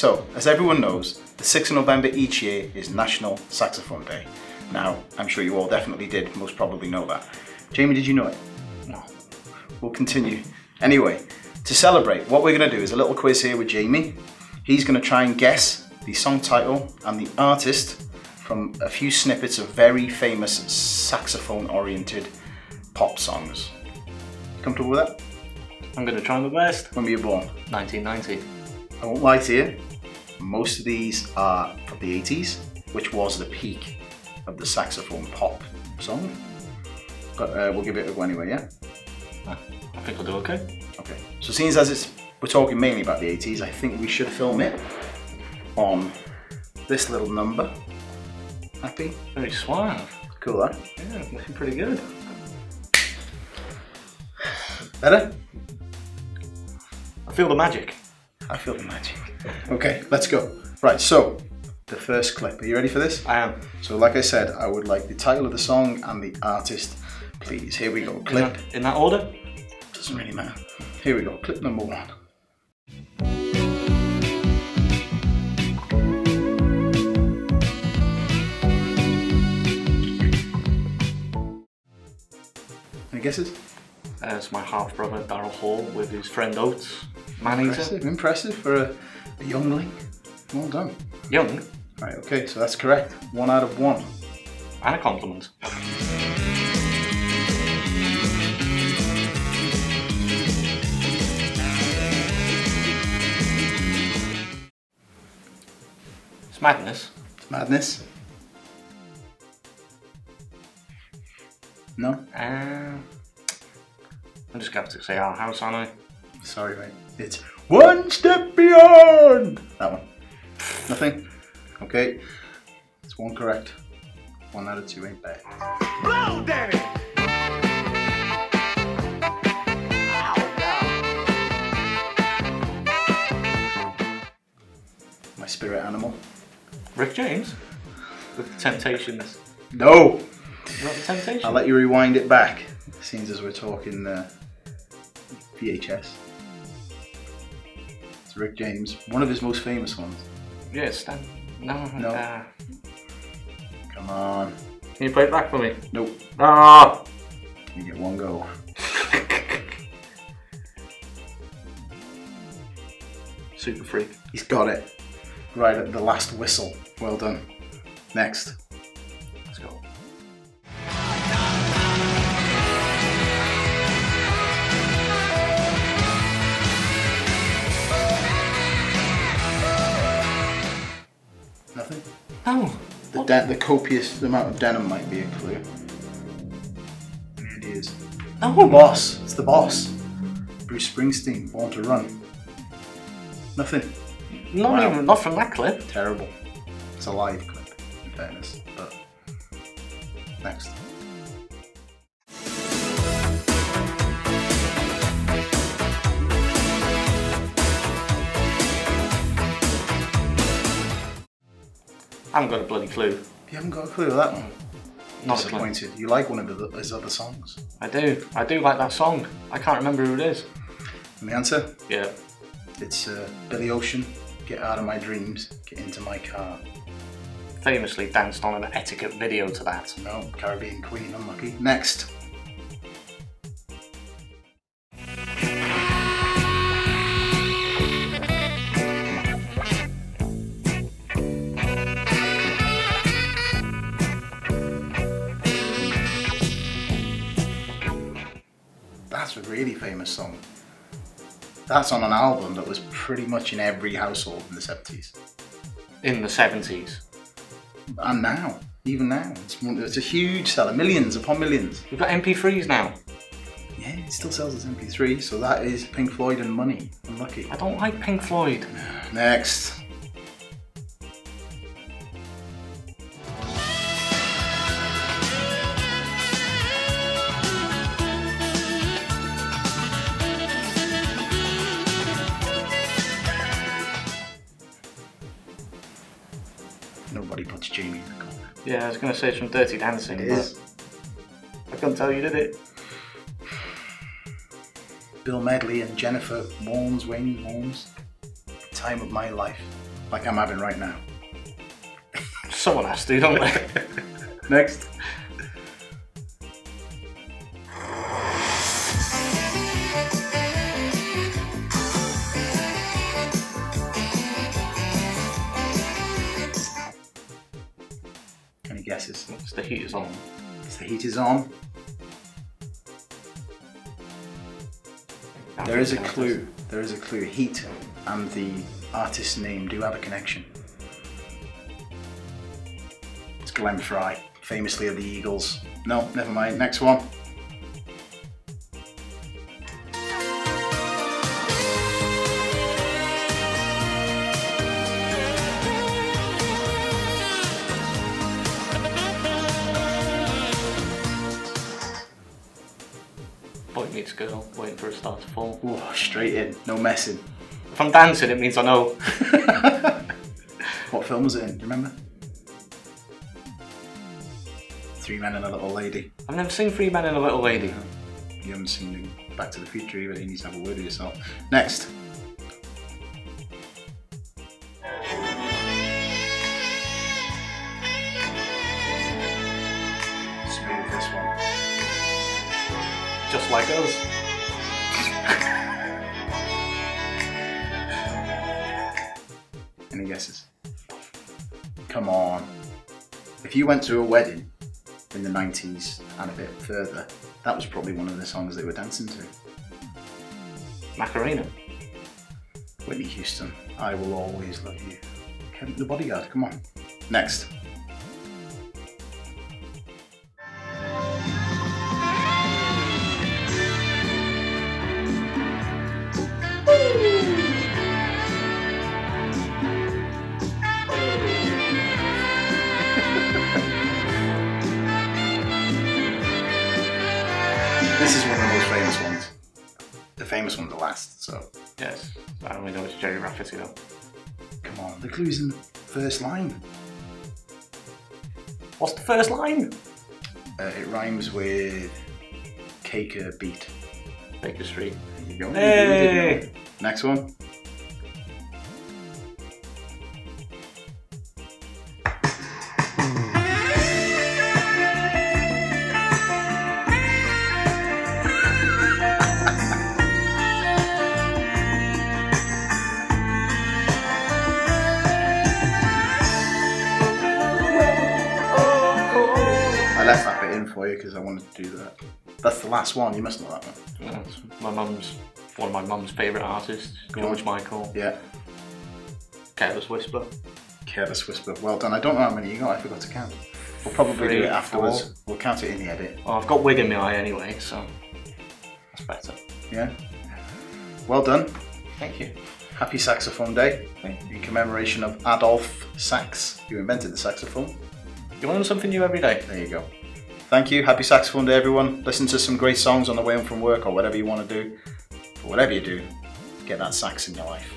So, as everyone knows, the 6th of November each year is National Saxophone Day. Now, I'm sure you all definitely did, most probably know that. Jamie, did you know it? No. We'll continue. Anyway, to celebrate, what we're going to do is a little quiz here with Jamie. He's going to try and guess the song title and the artist from a few snippets of very famous saxophone oriented pop songs. Comfortable with that? I'm going to try my best. When were you born? 1990. I won't lie to you, most of these are from the 80s, which was the peak of the saxophone pop song. But uh, we'll give it a go anyway, yeah? Ah, I think we'll do okay. Okay. So seeing as it's we're talking mainly about the 80s, I think we should film it on this little number. Happy? Very suave. Cool, huh? Yeah, looking pretty good. Better? I feel the magic. I feel the magic. Okay, let's go. Right, so the first clip. Are you ready for this? I am. So like I said, I would like the title of the song and the artist, please. Here we go. Clip. In that, in that order? Doesn't really matter. Here we go. Clip number one. Any guesses? Uh, it's my half brother Daryl Hall with his friend Oates. Man. Impressive, impressive for a, a youngling. Well done. Young Right, okay, so that's correct. One out of one. and a compliment. It's madness. It's madness. No? Uh, I'm just going to say our house, aren't I? Sorry, mate. It's one step beyond. That one. Nothing. Okay. It's one correct. One out of two ain't bad. Blow, Danny! My spirit animal. Rick James with the Temptations. No. Not the Temptations. I'll let you rewind it back. Seems as we're talking uh, VHS. Rick James, one of his most famous ones. Yeah, Stan. No. No. Uh, Come on. can you play it back for me? Nope. Ah. You get one go. Super freak. He's got it. Right at the last whistle. Well done. Next. Nothing? No. The, de- the copious amount of denim might be a clue. Any ideas? No. Boss. It's the boss. Bruce Springsteen, Born to Run. Nothing. Not Wow. even. Not from that clip. Terrible. It's a live clip, in fairness. But next. I haven't got a bloody clue. You haven't got a clue of that one. Not. Disappointed. You like one of the- his other songs. I do. I do like that song. I can't remember who it is. And the answer? Yeah. It's uh, Billy Ocean. Get out of my dreams. Get into my car. Famously danced on an etiquette video to that. No, Caribbean Queen. Unlucky. Next. Really famous song. That's on an album that was pretty much in every household in the 70s. In the 70s. And now, even now, it's, it's a huge seller, millions upon millions. We've got MP3s now. Yeah, it still sells as MP3, so that is Pink Floyd and money. Unlucky. I don't like Pink Floyd. Next. Nobody puts Jamie in the corner. Yeah, I was going to say it's from Dirty Dancing, It but is. I couldn't tell you, did it? Bill Medley and Jennifer Warnes, Wayne Warnes. Time of my life. like I'm having right now. Someone has to, don't they? Next. The heat is on. The heat is on, there is a clue. There is a clue. Heat and the artist's name do have a connection. It's Glenn Frey, famously of the Eagles. No, never mind. Next one. Boy meets girl, waiting for a star to fall. Whoa, straight in. No messing. If I'm dancing, it means I know. What film was it in? Do you remember? Three Men and a Little Lady. I've never seen Three Men and a Little Lady. You haven't seen Back to the Future either. You need to have a word with yourself. Next. Just like us. Any guesses? Come on. If you went to a wedding in the 90s and a bit further, that was probably one of the songs they were dancing to. Macarena. Whitney Houston, I will always love you. Kevin the bodyguard, come on. Next. This is one of the most famous ones. The famous one, the last, so Yes. I only know it's Gerry Rafferty though. come on. The clue's in the first line. What's the first line? Uh, it rhymes with cake or beat. Baker Street. There you go. Hey! Next one. For you because I wanted to do that. That's the last one. You must know that one. That's my mum's, one of my mum's favourite artists, Go George on. Michael. Yeah. Careless Whisper. Careless Whisper. Well done. I don't know how many you got. I forgot to count. We'll probably do it afterwards. four. We'll count it in the edit. Well, I've got wig in my eye anyway, so that's better. Yeah. Well done. Thank you. Happy Saxophone Day in commemoration of Adolphe Sax, who invented the saxophone. You learn something new every day. There you go. Thank you. Happy Saxophone Day, everyone. Listen to some great songs on the way home from work or whatever you want to do. But whatever you do, get that sax in your life.